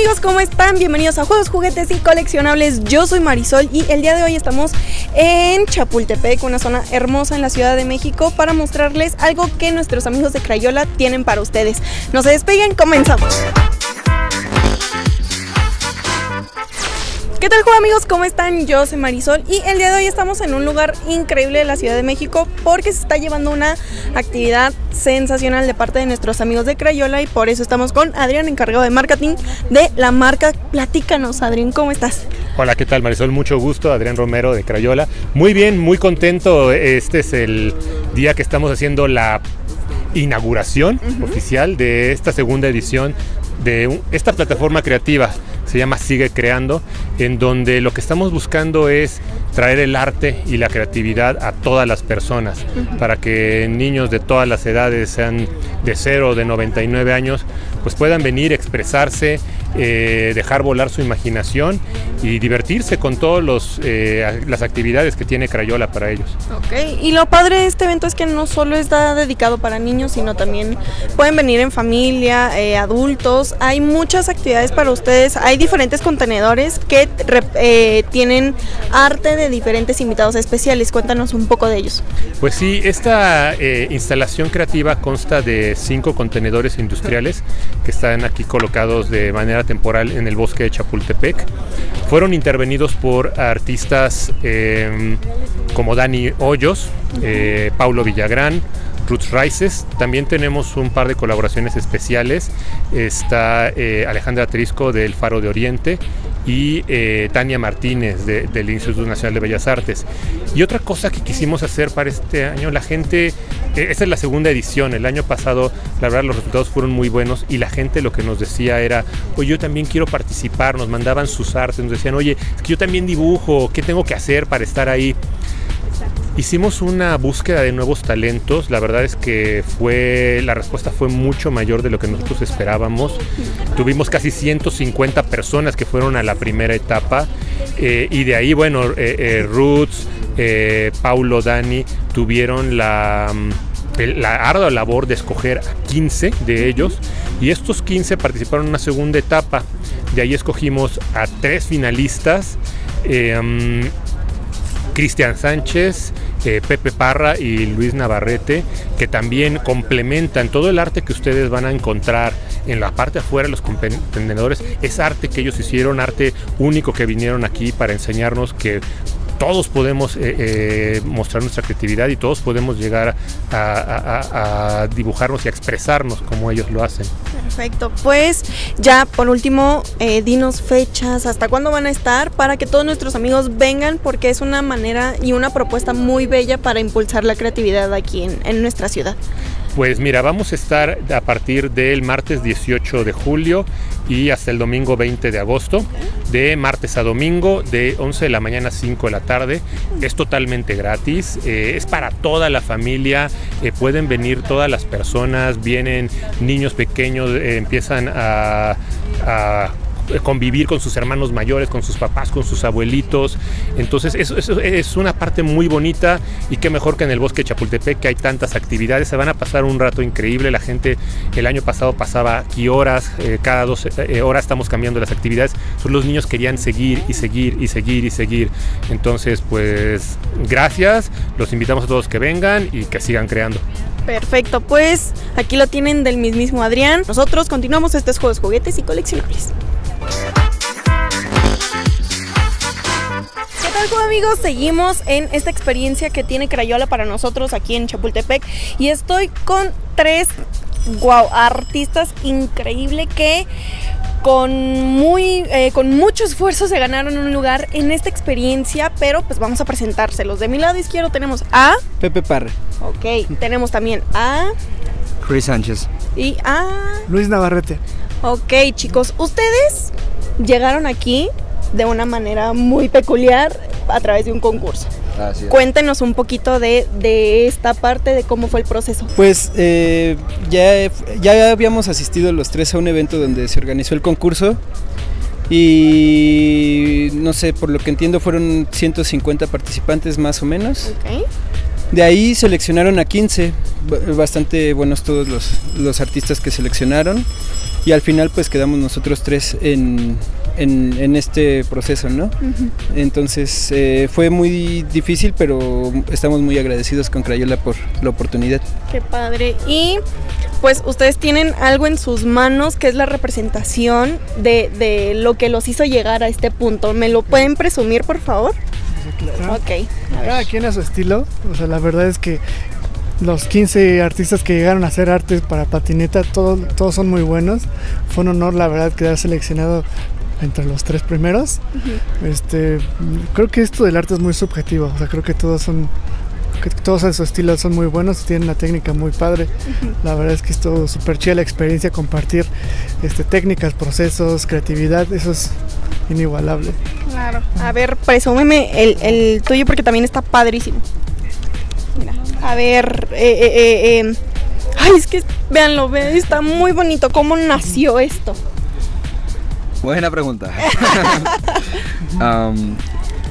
amigos? ¿Cómo están? Bienvenidos a Juegos, Juguetes y Coleccionables. Yo soy Marisol y el día de hoy estamos en Chapultepec, una zona hermosa en la Ciudad de México, para mostrarles algo que nuestros amigos de Crayola tienen para ustedes. No se despeguen, comenzamos. ¿Qué tal, amigos? ¿Cómo están? Yo soy Marisol y el día de hoy estamos en un lugar increíble de la Ciudad de México porque se está llevando una actividad sensacional de parte de nuestros amigos de Crayola y por eso estamos con Adrián, encargado de marketing de la marca. Platícanos, Adrián, ¿cómo estás? Hola, ¿qué tal Marisol? Mucho gusto, Adrián Romero de Crayola. Muy bien, muy contento. Este es el día que estamos haciendo la inauguración oficial de esta segunda edición de esta plataforma creativa se llama Sigue Creando, en donde lo que estamos buscando es traer el arte y la creatividad a todas las personas, para que niños de todas las edades, sean de 0 o de 99 años, pues puedan venir, expresarse, eh, dejar volar su imaginación y divertirse con todas eh, las actividades que tiene Crayola para ellos. Ok, y lo padre de este evento es que no solo está dedicado para niños, sino también pueden venir en familia, eh, adultos, hay muchas actividades para ustedes, hay diferentes contenedores que tienen arte de diferentes invitados especiales, cuéntanos un poco de ellos. Pues sí, esta instalación creativa consta de cinco contenedores industriales que están aquí colocados de manera temporal en el bosque de Chapultepec. Fueron intervenidos por artistas em, como Dani Hoyos, eh, Paulo Villagrán, Roots Rices. También tenemos un par de colaboraciones especiales. Está eh, Alejandra Trisco del Faro de Oriente y eh, Tania Martínez del Instituto Nacional de Bellas Artes. Y otra cosa que quisimos hacer para este año, la gente, eh, esta es la segunda edición, el año pasado la verdad los resultados fueron muy buenos y la gente lo que nos decía era, oye yo también quiero participar, nos mandaban sus artes, nos decían, oye, es que yo también dibujo, ¿qué tengo que hacer para estar ahí? Hicimos una búsqueda de nuevos talentos, la verdad es que fue la respuesta fue mucho mayor de lo que nosotros esperábamos. Tuvimos casi 150 personas que fueron a la primera etapa eh, y de ahí, bueno, eh, eh, Roots, Paulo, Dani tuvieron la mm, la ardua labor de escoger a 15 de ellos y estos 15 participaron en una segunda etapa. De ahí escogimos a tres finalistas. Mm, Cristian Sánchez, eh, Pepe Parra y Luis Navarrete, que también complementan todo el arte que ustedes van a encontrar en la parte afuera de los contenedores. Es arte que ellos hicieron, arte único que vinieron aquí para enseñarnos que todos podemos eh, eh, mostrar nuestra creatividad y todos podemos llegar a, dibujarnos y a expresarnos como ellos lo hacen. Perfecto, pues ya por último, eh, dinos fechas, hasta cuándo van a estar para que todos nuestros amigos vengan porque es una manera y una propuesta muy bella para impulsar la creatividad aquí en nuestra ciudad. Pues mira, vamos a estar a partir del martes 18 de julio y hasta el domingo 20 de agosto, de martes a domingo, de 11 de la mañana a 5 de la tarde. Es totalmente gratis, eh, es para toda la familia, eh, pueden venir todas las personas, vienen niños pequeños, eh, empiezan a convivir con sus hermanos mayores, con sus papás, con sus abuelitos. Entonces eso, es una parte muy bonita y qué mejor que en el bosque de Chapultepec que hay tantas actividades. Se van a pasar un rato increíble. La gente el año pasado pasaba aquí horas, eh, cada dos eh, horas estamos cambiando las actividades. los niños querían seguir y seguir y seguir y seguir. Entonces pues gracias, los invitamos a todos que vengan y que sigan creando. Perfecto, pues aquí lo tienen del mismísimo Adrián. Nosotros continuamos estos juegos, juguetes y coleccionables. ¿Qué tal amigos? Seguimos en esta experiencia que tiene Crayola para nosotros aquí en Chapultepec y estoy con tres wow, artistas increíbles que con muy eh, con mucho esfuerzo se ganaron un lugar en esta experiencia, pero pues vamos a presentárselos. De mi lado izquierdo tenemos a Pepe Parra. Ok, tenemos también a Chris Sánchez y a Luis Navarrete. Ok, chicos, ustedes llegaron aquí de una manera muy peculiar a través de un concurso. Cuéntenos un poquito de, esta parte, de cómo fue el proceso. Pues eh, ya, ya habíamos asistido los tres a un evento donde se organizó el concurso y no sé, por lo que entiendo fueron 150 participantes más o menos. De ahí seleccionaron a 15, bastante buenos todos los, los artistas que seleccionaron y al final pues quedamos nosotros tres en, en, este proceso, ¿no? Entonces eh, fue muy difícil, pero estamos muy agradecidos con Crayola por la oportunidad. Qué padre. Y pues ustedes tienen algo en sus manos que es la representación de, de lo que los hizo llegar a este punto. ¿Me lo pueden presumir, por favor? Claro. Ok. Cada quien a su estilo. O sea, la verdad es que los 15 artistas que llegaron a hacer arte para patineta, todos, todos son muy buenos. Fue un honor, la verdad, quedar seleccionado entre los tres primeros. este, creo que esto del arte es muy subjetivo, o sea, creo que todos son que todos en su estilo son muy buenos, tienen una técnica muy padre. La verdad es que estuvo súper chida la experiencia, compartir este, técnicas, procesos, creatividad, eso es inigualable. Claro. A ver, presúmeme el, el tuyo porque también está padrísimo. Mira, a ver, eh, eh, eh, eh ay, es que véanlo, vean, está muy bonito. ¿Cómo nació esto? Buena pregunta.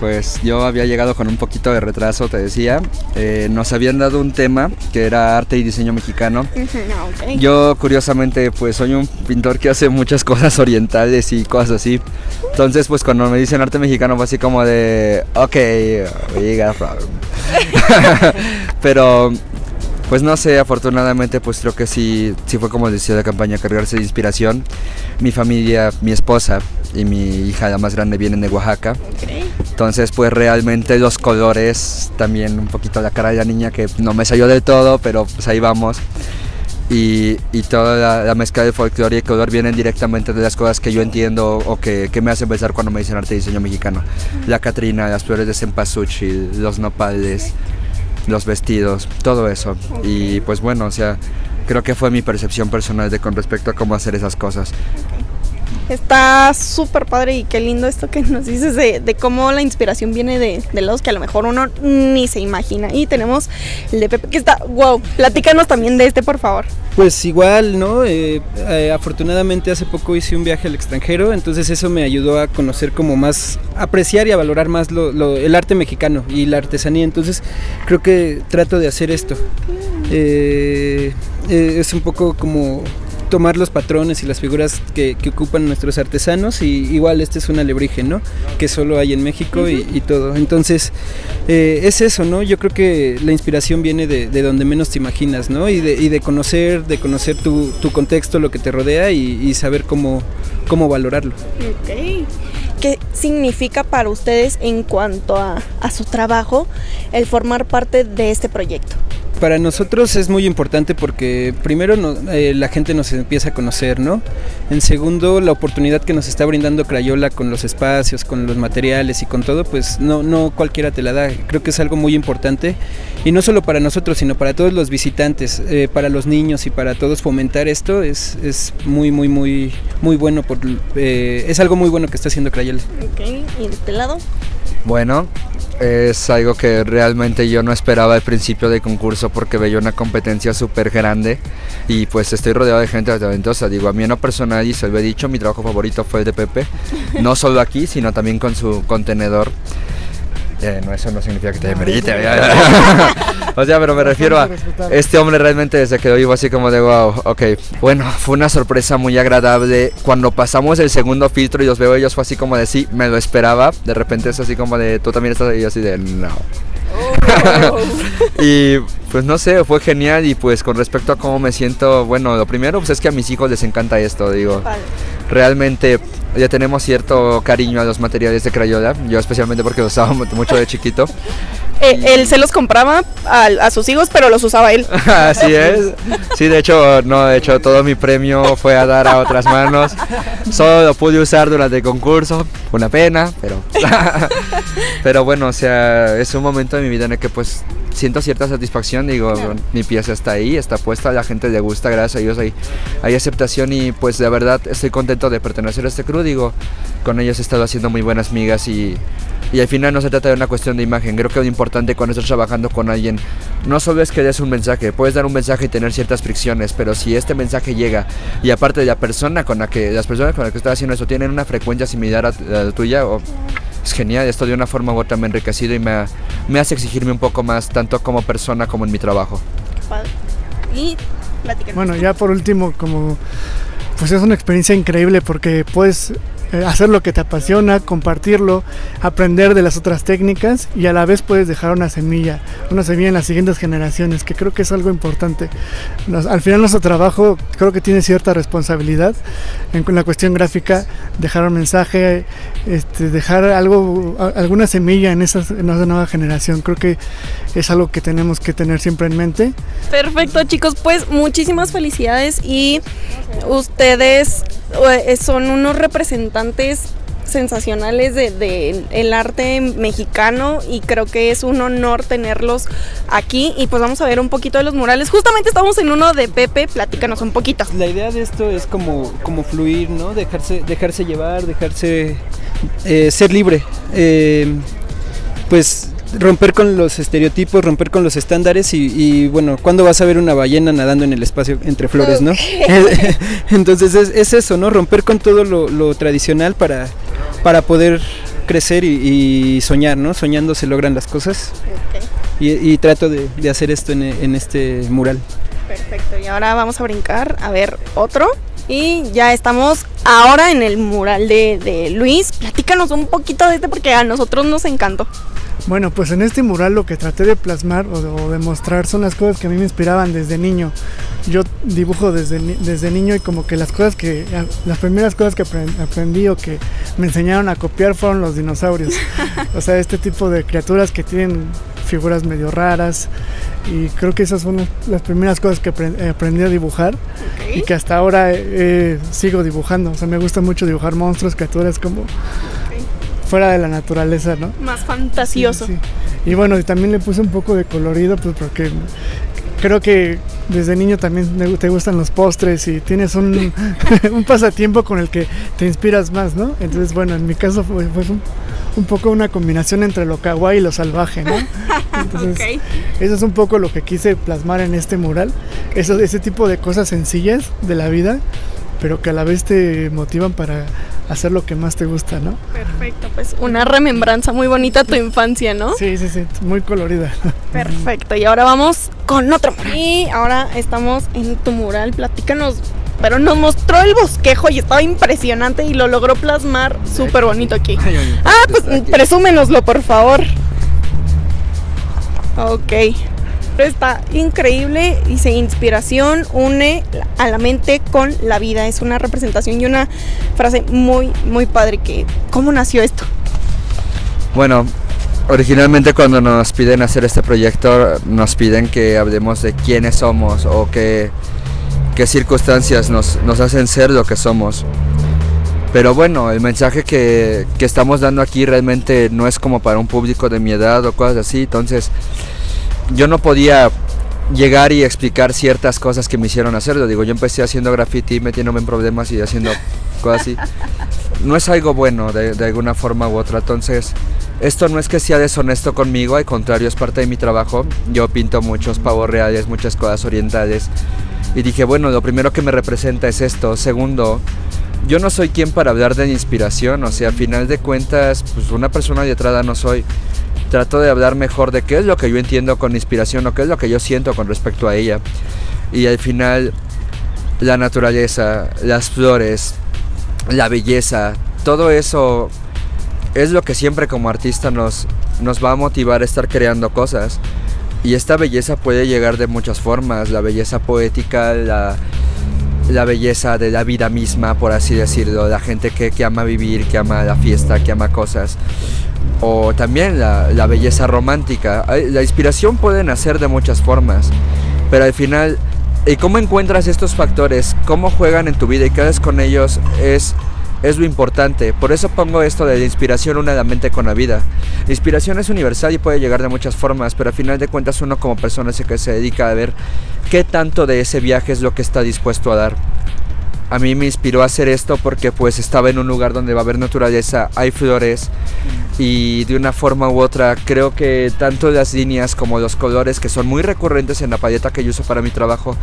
pues yo había llegado con un poquito de retraso, te decía. Eh, nos habían dado un tema que era arte y diseño mexicano. Yo curiosamente pues soy un pintor que hace muchas cosas orientales y cosas así. Entonces pues cuando me dicen arte mexicano fue así como de, ok, we got problem. Pero pues no sé, afortunadamente pues creo que sí, sí fue como decía la campaña, cargarse de inspiración. Mi familia, mi esposa y mi hija la más grande vienen de Oaxaca. Entonces pues realmente los colores, también un poquito la cara de la niña que no me salió del todo, pero pues ahí vamos. Y, toda la, mezcla de folclore y color vienen directamente de las cosas que yo entiendo o que, que, me hacen pensar cuando me dicen arte y diseño mexicano. La Catrina, las flores de cempasúchil, los nopales, los vestidos, todo eso. Y pues bueno, o sea, creo que fue mi percepción personal de con respecto a cómo hacer esas cosas. Está súper padre y qué lindo esto que nos dices de, cómo la inspiración viene de, de, lados que a lo mejor uno ni se imagina. Y tenemos el de Pepe que está, wow, platícanos también de este por favor. Pues igual, ¿no? Eh, eh, afortunadamente hace poco hice un viaje al extranjero, entonces eso me ayudó a conocer como más, apreciar y a valorar más el arte mexicano y la artesanía. Entonces creo que trato de hacer esto. Eh, es un poco como tomar los patrones y las figuras que, ocupan nuestros artesanos y igual este es un alebrije, ¿no? Que solo hay en México y, todo. Entonces eh, es eso, ¿no? Yo creo que la inspiración viene de, donde menos te imaginas, ¿no? Y de, conocer, de conocer tu, contexto, lo que te rodea y, saber cómo, cómo valorarlo. ¿Qué significa para ustedes en cuanto a, a su trabajo el formar parte de este proyecto? Para nosotros es muy importante porque primero eh, la gente nos empieza a conocer, ¿no? En segundo, la oportunidad que nos está brindando Crayola con los espacios, con los materiales y con todo, pues no, no cualquiera te la da. Creo que es algo muy importante y no solo para nosotros, sino para todos los visitantes, eh, para los niños y para todos fomentar esto es, es muy, muy, muy, muy bueno. Por, eh, es algo muy bueno que está haciendo Crayola. Ok, ¿y de este lado? Bueno, es algo que realmente yo no esperaba al principio del concurso porque veía una competencia súper grande y pues estoy rodeado de gente talentosa. Digo, a mí en lo personal, y se lo he dicho, mi trabajo favorito fue el de Pepe, no solo aquí, sino también con su contenedor. Eh, no, eso no significa que te merite. o sea, pero me refiero a este hombre realmente desde que lo vivo así como de wow, ok. Bueno, fue una sorpresa muy agradable. Cuando pasamos el segundo filtro y los veo ellos fue así como de sí, me lo esperaba. De repente es así como de tú también estás ahí así de no. Oh. y pues no sé, fue genial y pues con respecto a cómo me siento, bueno, lo primero pues es que a mis hijos les encanta esto, digo. Realmente ya tenemos cierto cariño a los materiales de Crayola, yo especialmente porque los usaba mucho de chiquito. Eh, él se los compraba a, sus hijos, pero los usaba él. Así es. Sí, de hecho, no, de hecho todo mi premio fue a dar a otras manos. Solo lo pude usar durante el concurso, una pena, pero pero bueno, o sea, es un momento de mi vida en el que pues siento cierta satisfacción, digo, mi pieza está ahí, está puesta, a la gente le gusta, gracias a Dios hay, hay aceptación y pues de verdad estoy contento de pertenecer a este crew, digo, con ellos he estado haciendo muy buenas migas y, y al final no se trata de una cuestión de imagen, creo que lo importante cuando estás trabajando con alguien no solo es que des un mensaje, puedes dar un mensaje y tener ciertas fricciones, pero si este mensaje llega y aparte de la persona con la que, las personas con las que estás haciendo eso tienen una frecuencia similar a la tuya, o es genial, esto de una forma u otra me ha enriquecido y me, me hace exigirme un poco más, tanto como persona como en mi trabajo. Qué padre. Y. Bueno, ya por último, como pues es una experiencia increíble porque puedes hacer lo que te apasiona, compartirlo, aprender de las otras técnicas y a la vez puedes dejar una semilla, una semilla en las siguientes generaciones, que creo que es algo importante. Al final nuestro trabajo creo que tiene cierta responsabilidad en la cuestión gráfica, dejar un mensaje, este, dejar algo, alguna semilla en en esa nueva generación. Creo que es algo que tenemos que tener siempre en mente. Perfecto, chicos, pues muchísimas felicidades y ustedes eh, son unos representantes sensacionales de, de el arte mexicano y creo que es un honor tenerlos aquí y pues vamos a ver un poquito de los murales. Justamente estamos en uno de Pepe, platícanos un poquito. La idea de esto es como, como fluir, ¿no? Dejarse, dejarse llevar, dejarse eh, ser libre. Eh, pues romper con los estereotipos, romper con los estándares y, y, bueno, ¿cuándo vas a ver una ballena nadando en el espacio entre flores, no? Entonces es, es eso, ¿no? Romper con todo lo, lo tradicional para, para poder crecer y, y soñar, ¿no? Soñando se logran las cosas y, y trato de, de hacer esto en, en este mural. Perfecto, y ahora vamos a brincar a ver otro. Y ya estamos ahora en el mural de, de Luis. Platícanos un poquito de este porque a nosotros nos encantó. Bueno, pues en este mural lo que traté de plasmar o, de mostrar son las cosas que a mí me inspiraban desde niño. Yo dibujo desde, desde niño y como que las cosas que, las primeras cosas que apren- aprendí o que me enseñaron a copiar fueron los dinosaurios. o sea, este tipo de criaturas que tienen figuras medio raras y creo que esas son las- primeras cosas que apren- aprendí a dibujar y que hasta ahora eh, sigo dibujando. O sea, me gusta mucho dibujar monstruos, criaturas como fuera de la naturaleza, ¿no? Más fantasioso. Sí, sí. Y bueno, también le puse un poco de colorido, pues porque creo que desde niño también te gustan los postres y tienes un, un pasatiempo con el que te inspiras más, ¿no? Entonces, bueno, en mi caso fue, fue un, un poco una combinación entre lo kawaii y lo salvaje, ¿no? Entonces, eso es un poco lo que quise plasmar en este mural. Eso, ese tipo de cosas sencillas de la vida, pero que a la vez te motivan para hacer lo que más te gusta, ¿no? Perfecto, pues una remembranza muy bonita tu infancia, ¿no? Sí, sí, sí, muy colorida. Perfecto, y ahora vamos con otro. Y ahora estamos en tu mural, platícanos. Pero nos mostró el bosquejo y estaba impresionante y lo logró plasmar súper bonito aquí. Ah, pues presúmenoslo, por favor. Ok. Está increíble se inspiración une a la mente con la vida. Es una representación y una frase muy, muy padre que... ¿Cómo nació esto? Bueno, originalmente cuando nos piden hacer este proyecto, nos piden que hablemos de quiénes somos o que, qué circunstancias nos, nos hacen ser lo que somos. Pero bueno, el mensaje que, que estamos dando aquí realmente no es como para un público de mi edad o cosas así. Entonces, yo no podía llegar y explicar ciertas cosas que me hicieron hacerlo. Digo, yo empecé haciendo graffiti, metiéndome en problemas y haciendo cosas así. No es algo bueno de, alguna forma u otra. Entonces, esto no es que sea deshonesto conmigo, al contrario, es parte de mi trabajo. Yo pinto muchos pavos reales, muchas cosas orientales. Y dije, bueno, lo primero que me representa es esto. Segundo, yo no soy quien para hablar de inspiración. O sea, a final de cuentas, pues una persona letrada no soy. Trato de hablar mejor de qué es lo que yo entiendo con inspiración o qué es lo que yo siento con respecto a ella. Y al final, la naturaleza, las flores, la belleza, todo eso es lo que siempre como artista nos, nos va a motivar a estar creando cosas. Y esta belleza puede llegar de muchas formas, la belleza poética, la, la belleza de la vida misma, por así decirlo, la gente que, ama vivir, que ama la fiesta, que ama cosas. O también la, belleza romántica. La inspiración puede nacer de muchas formas, pero al final, ¿y cómo encuentras estos factores? ¿Cómo juegan en tu vida y qué haces con ellos? Es es lo importante. Por eso pongo esto de la inspiración una de la mente con la vida. La inspiración es universal y puede llegar de muchas formas, pero al final de cuentas uno como persona es el que se dedica a ver qué tanto de ese viaje es lo que está dispuesto a dar. A mí me inspiró a hacer esto porque pues estaba en un lugar donde va a haber naturaleza, hay flores y de una forma u otra creo que tanto las líneas como los colores que son muy recurrentes en la paleta que yo uso para mi trabajo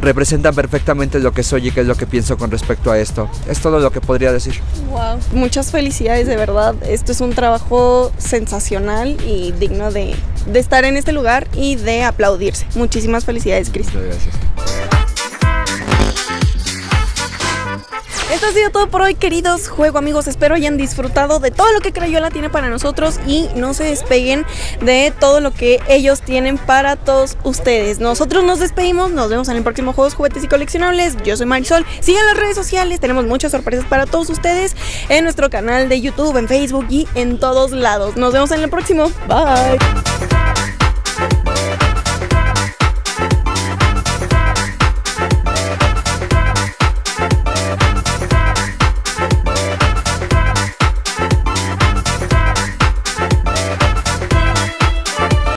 representan perfectamente lo que soy y qué es lo que pienso con respecto a esto. Es todo lo que podría decir. Wow, muchas felicidades de verdad. Esto es un trabajo sensacional y digno de, de estar en este lugar y de aplaudirse. Muchísimas felicidades, Cris. Muchas gracias. Esto ha sido todo por hoy, queridos juego amigos. Espero hayan disfrutado de todo lo que Crayola tiene para nosotros y no se despeguen de todo lo que ellos tienen para todos ustedes. Nosotros nos despedimos, nos vemos en el próximo Juegos, Juguetes y Coleccionables. Yo soy Marisol. Sigan las redes sociales, tenemos muchas sorpresas para todos ustedes en nuestro canal de YouTube, en Facebook y en todos lados. Nos vemos en el próximo. Bye.